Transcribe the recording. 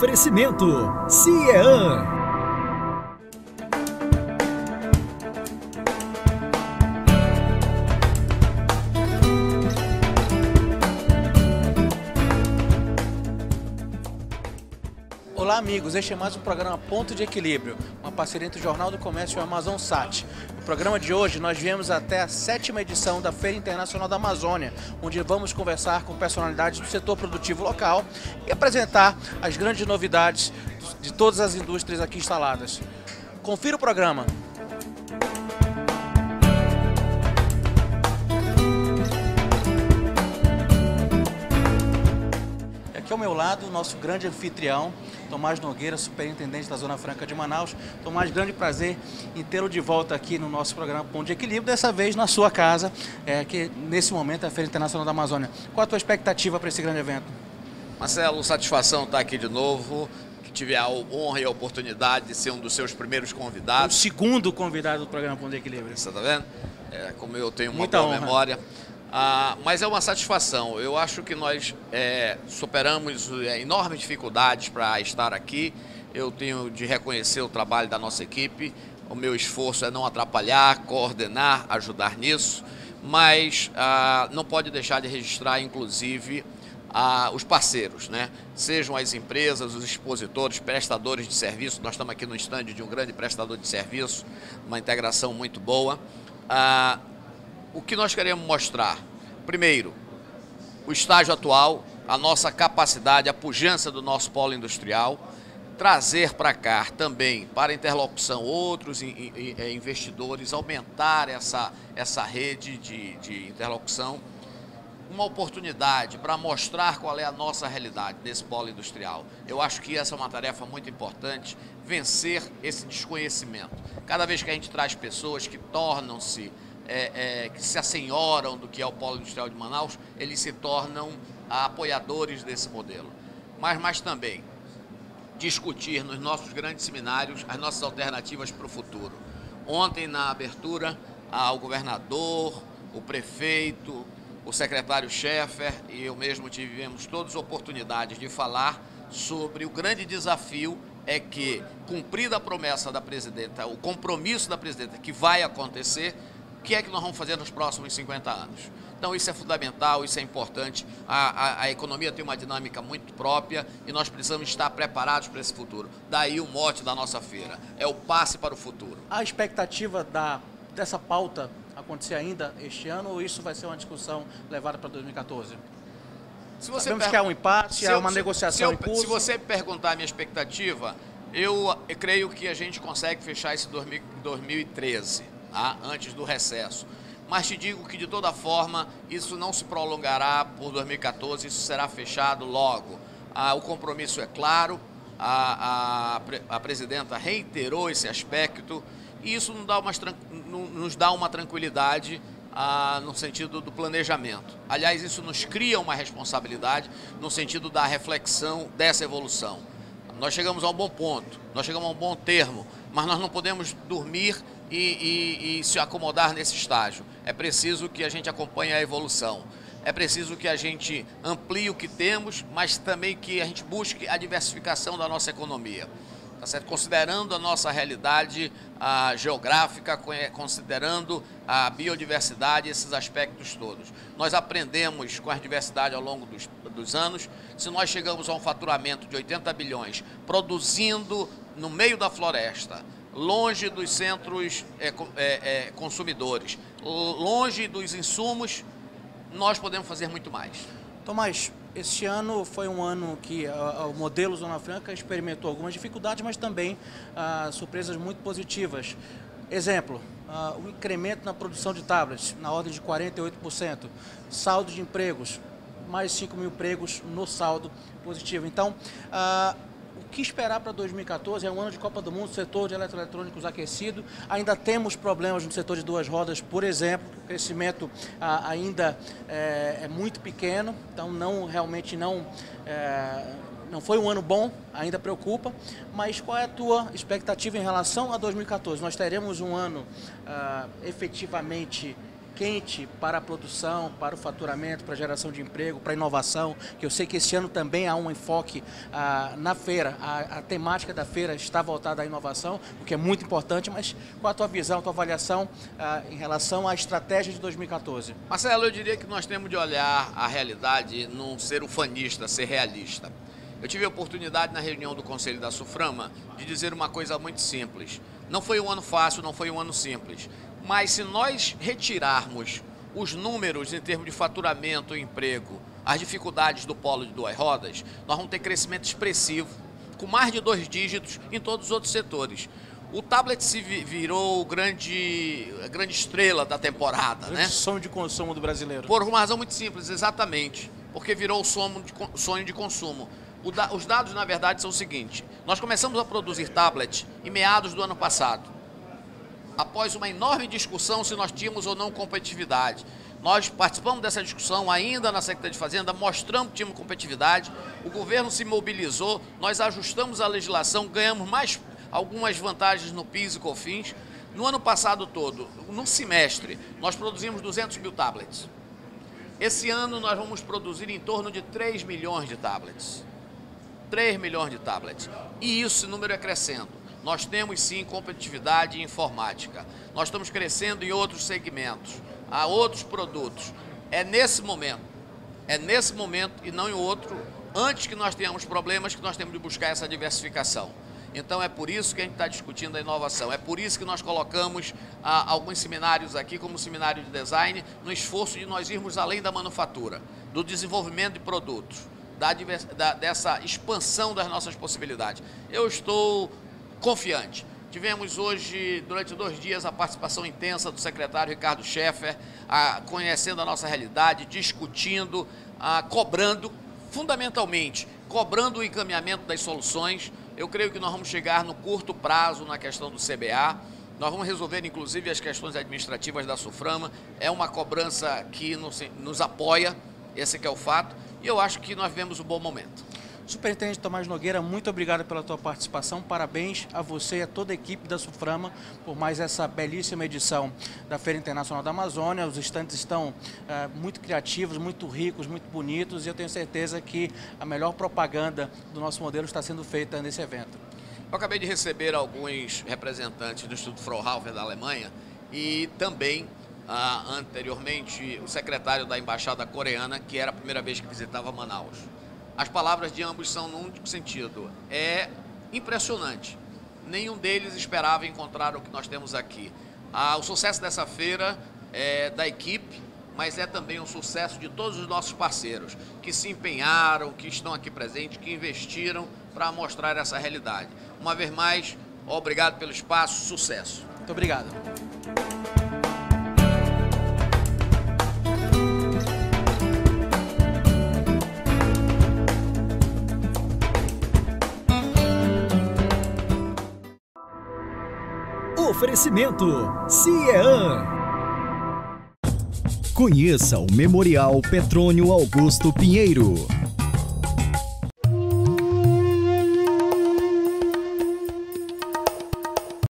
Oferecimento Ciean. Olá, amigos. Este é mais um programa Ponto de Equilíbrio, parceria entre o Jornal do Comércio e o Amazon Sat. No programa de hoje, nós viemos até a sétima edição da Feira Internacional da Amazônia, onde vamos conversar com personalidades do setor produtivo local e apresentar as grandes novidades de todas as indústrias aqui instaladas. Confira o programa. Aqui ao meu lado, o nosso grande anfitrião, Tomás Nogueira, superintendente da Zona Franca de Manaus. Tomás, grande prazer em tê-lo de volta aqui no nosso programa Ponto de Equilíbrio, dessa vez na sua casa, é, que nesse momento é a Feira Internacional da Amazônia. Qual a tua expectativa para esse grande evento? Marcelo, satisfação estar aqui de novo. Que tive a honra e a oportunidade de ser um dos seus primeiros O convidados. segundo convidado do programa Ponto de Equilíbrio. Você está vendo? É, como eu tenho uma Muita boa honra. memória. Ah, mas é uma satisfação. Eu acho que nós é, superamos é, enormes dificuldades para estar aqui. Eu tenho de reconhecer o trabalho da nossa equipe. O meu esforço é não atrapalhar, coordenar, ajudar nisso. Mas ah, não pode deixar de registrar, inclusive, ah, os parceiros, né? Sejam as empresas, os expositores, prestadores de serviço. Nós estamos aqui no estande de um grande prestador de serviço, uma integração muito boa. Ah, o que nós queremos mostrar? Primeiro, o estágio atual, a nossa capacidade, a pujança do nosso polo industrial, trazer para cá também, para interlocução, outros in- investidores, aumentar essa, essa rede de, de interlocução uma oportunidade para mostrar qual é a nossa realidade nesse polo industrial. Eu acho que essa é uma tarefa muito importante, vencer esse desconhecimento. Cada vez que a gente traz pessoas que tornam-se, é, é, que se assenhoram do que é o polo industrial de Manaus, eles se tornam apoiadores desse modelo. Mas, mas também discutir nos nossos grandes seminários as nossas alternativas para o futuro. Ontem, na abertura, ah, o governador, o prefeito, o secretário Schaeffer e eu mesmo tivemos todas as oportunidades de falar sobre o grande desafio é que, cumprida a promessa da presidenta, o compromisso da presidenta que vai acontecer, o que é que nós vamos fazer nos próximos 50 anos? Então, isso é fundamental, isso é importante. A, a- a economia tem uma dinâmica muito própria e nós precisamos estar preparados para esse futuro. Daí o mote da nossa feira: é o passe para o futuro. A expectativa da, dessa pauta acontecer ainda este ano ou isso vai ser uma discussão levada para 2014? Se Sabemos per- que há um se há uma se- negociação se eu- em curso. Se você perguntar a minha expectativa, eu, eu creio que a gente consegue fechar esse 2000 2013, tá? antes do recesso. Mas te digo que, de toda forma, isso não se prolongará por 2014, isso será fechado logo. Ah, o compromisso é claro, a, a, a presidenta reiterou esse aspecto, e isso nos dá, umas nos dá uma tranquilidade ah, no sentido do planejamento. Aliás, isso nos cria uma responsabilidade no sentido da reflexão dessa evolução. Nós chegamos a um bom ponto, nós chegamos a um bom termo, mas nós não podemos dormir e, e- e se acomodar nesse estágio. É preciso que a gente acompanhe a evolução. É preciso que a gente amplie o que temos, mas também que a gente busque a diversificação da nossa economia tá certo? considerando a nossa realidade ah, geográfica, conhe- considerando a biodiversidade, esses aspectos todos. Nós aprendemos com a diversidade ao longo dos, dos anos. Se nós chegamos a um faturamento de 80 bilhões, produzindo no meio da floresta, longe dos centros co- eh, eh, consumidores, longe dos insumos, nós podemos fazer muito mais. Tomás, este ano foi um ano que ah, o modelo Zona Franca experimentou algumas dificuldades, mas também ah, surpresas muito positivas. Exemplo, ah, o incremento na produção de tablets, na ordem de 48%. Saldo de empregos, mais 5 mil empregos no saldo positivo. Então, ah, que esperar para 2014? É um ano de Copa do Mundo, setor de eletroeletrônicos aquecido. Ainda temos problemas no setor de duas rodas, por exemplo. O crescimento ah, ainda é, é muito pequeno, então não realmente não é, não foi um ano bom, ainda preocupa. Mas qual é a tua expectativa em relação a 2014? Nós teremos um ano ah, efetivamente quente para a produção, para o faturamento, para a geração de emprego, para a inovação, que eu sei que esse ano também há um enfoque ah, na feira. A, a, temática da feira está voltada à inovação, o que é muito importante, mas qual a tua visão, a tua avaliação ah, em relação à estratégia de 2014? Marcelo, eu diria que nós temos de olhar a realidade, não ser ufanista, ser realista. Eu tive a oportunidade na reunião do Conselho da Suframa de dizer uma coisa muito simples. Não foi um ano fácil, não foi um ano simples. Mas se nós retirarmos os números em termos de faturamento e emprego, as dificuldades do polo de duas rodas, nós vamos ter crescimento expressivo, com mais de dois dígitos em todos os outros setores. O tablet se virou grande, a grande estrela da temporada, grande né? sonho de consumo do brasileiro. Por uma razão muito simples, exatamente. Porque virou o sonho de, sonho de consumo os dados, na verdade, são o seguinte: nós começamos a produzir tablet em meados do ano passado, após uma enorme discussão se nós tínhamos ou não competitividade. Nós participamos dessa discussão ainda na Secretaria de Fazenda, mostramos que tínhamos competitividade, o governo se mobilizou, nós ajustamos a legislação, ganhamos mais algumas vantagens no PIS e COFINS. No ano passado todo, no semestre, nós produzimos 200 mil tablets. Esse ano nós vamos produzir em torno de 3 milhões de tablets. 3 milhões de tablets. E isso, esse número é crescendo. Nós temos sim competitividade informática. Nós estamos crescendo em outros segmentos, há outros produtos. É nesse momento, é nesse momento e não em outro, antes que nós tenhamos problemas, que nós temos de buscar essa diversificação. Então é por isso que a gente está discutindo a inovação. É por isso que nós colocamos ah, alguns seminários aqui, como o seminário de design, no esforço de nós irmos além da manufatura, do desenvolvimento de produtos da, da, dessa expansão das nossas possibilidades. Eu estou confiante. Tivemos hoje, durante dois dias, a participação intensa do secretário Ricardo Schaeffer, a, conhecendo a nossa realidade, discutindo, a, cobrando, fundamentalmente, cobrando o encaminhamento das soluções. Eu creio que nós vamos chegar no curto prazo na questão do CBA. Nós vamos resolver, inclusive, as questões administrativas da SUFRAMA. É uma cobrança que nos, nos apoia, esse é o fato e eu acho que nós vivemos um bom momento. Superintendente Tomás Nogueira, muito obrigado pela tua participação. Parabéns a você e a toda a equipe da Suframa por mais essa belíssima edição da Feira Internacional da Amazônia. Os estantes estão é, muito criativos, muito ricos, muito bonitos e eu tenho certeza que a melhor propaganda do nosso modelo está sendo feita nesse evento. Eu acabei de receber alguns representantes do Instituto Fraunhofer da Alemanha e também ah, anteriormente o secretário da Embaixada Coreana, que era a primeira vez que visitava Manaus. As palavras de ambos são num sentido. É impressionante. Nenhum deles esperava encontrar o que nós temos aqui. Ah, o sucesso dessa feira é da equipe, mas é também um sucesso de todos os nossos parceiros que se empenharam, que estão aqui presentes, que investiram para mostrar essa realidade. Uma vez mais, obrigado pelo espaço, sucesso. Muito obrigado. Oferecimento CIEAN. Conheça o Memorial Petrônio Augusto Pinheiro.